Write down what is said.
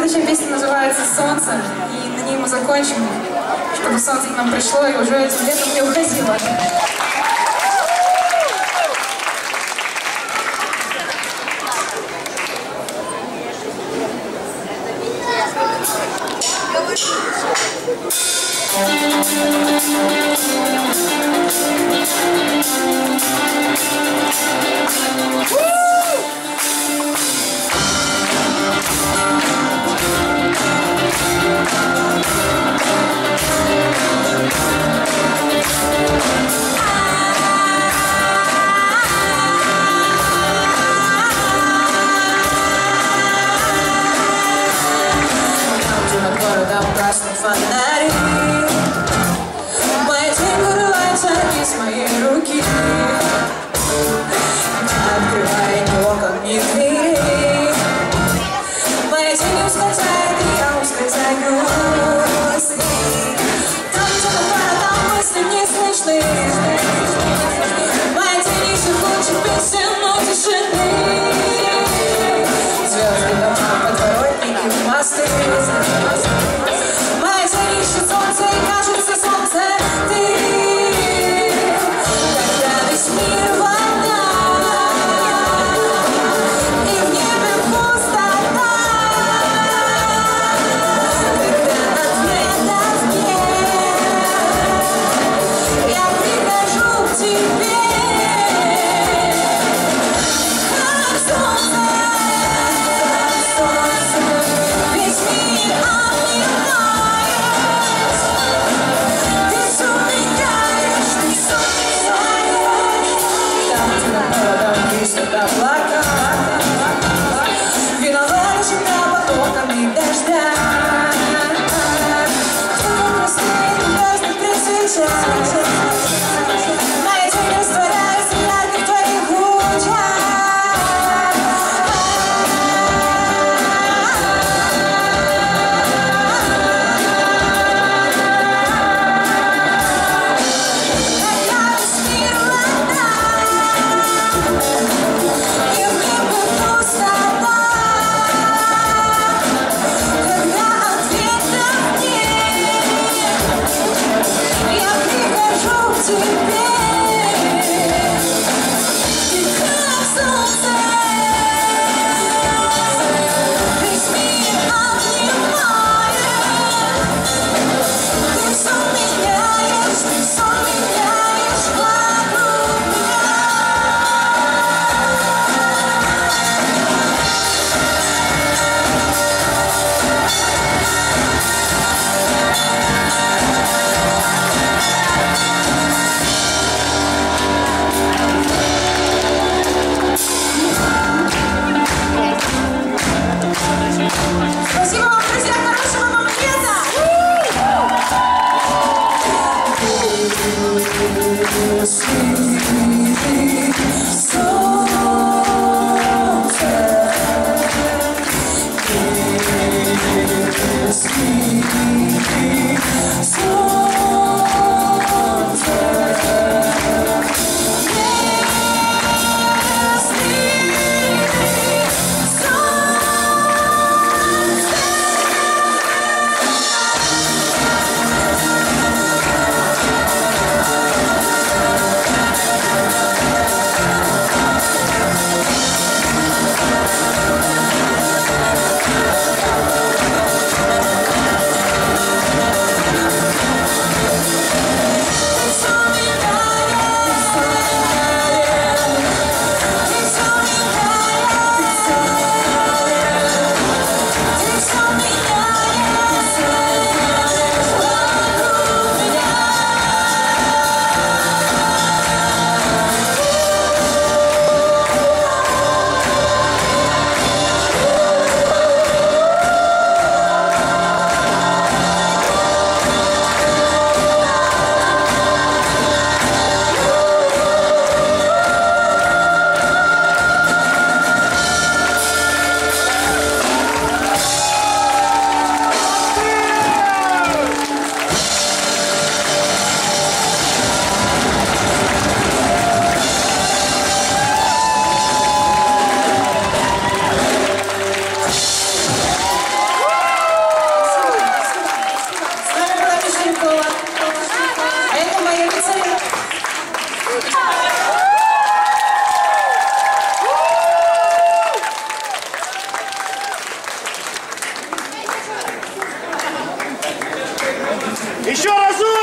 следующая песня называется «Солнце», и на ней мы закончим, чтобы солнце к нам пришло и уже этим летом не уходило. Там, фонари Моя тень вырывается из моей руки. Не открывая ни окон, ни дверей и я ускользаю. С Там, где над городом мысли не слышны Christmas. Еще разок!